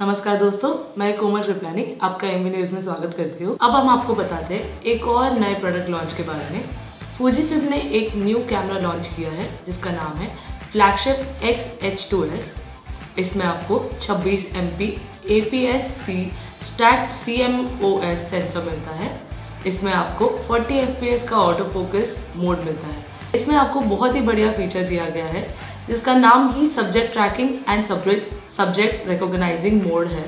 नमस्कार दोस्तों, मैं कोमल कृपलानी, आपका एम न्यूज़ में स्वागत करती हूँ। अब हम आपको बताते हैं, एक और नए प्रोडक्ट लॉन्च के बारे में। फूजी फ़िल्म ने एक न्यू कैमरा लॉन्च किया है, जिसका नाम है flagship X H two S इसमें आपको 26 M P A P S C stacked C M O S sensor मिलता है। इसमें आपको 40 एफ़ पी एस का ऑटो फोकस मोड मिलता है। इसमें आपको बहुत ही बढ़िया फीचर दिया गया है जिसका नाम ही subject tracking and subject subject recognising mode है।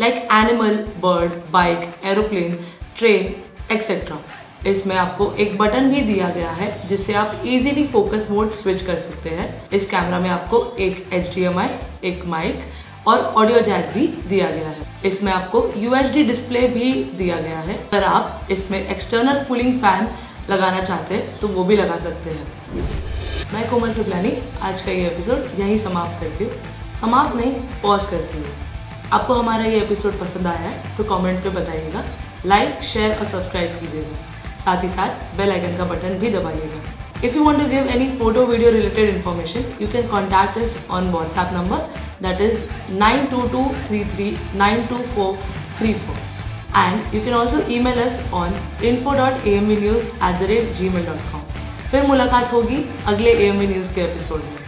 Like animal bird bike aeroplane train etcetera इसमें आपको एक बटन भी दिया गया है, जिससे आप इजीली फोकस मोड स्विच कर सकते हैं। इस कैमरा में आपको एक एचडीएमआई एक माइक और ऑडियो जैक भी दिया गया है। इसमें आपको यूएसडी डिस्प्ले भी दिया गया है। अगर आप इसमें एक्सटर्नल कूलिंग फ़ैन लगाना चाहते हैं तो वो भी लगा सकते हैं। मैं कोमल रुपलानी आज का ये एपिसोड यहीं समाप्त करती हूँ। समाप्त नहीं पॉज करती हूँ। आपको हमारा ये एपिसोड पसंद आया है तो कमेंट पे बताइएगा। लाइक शेयर और सब्सक्राइब कीजिएगा। साथ ही साथ बेल आइकन का बटन भी दबाइएगा। If you want to give any photo video related information you can contact us on WhatsApp number that is nine two two three three nine two four three four and you can also email us on info dot A M news at the rate Gmail dot com फिर मुलाकात होगी अगले ए news के episode में।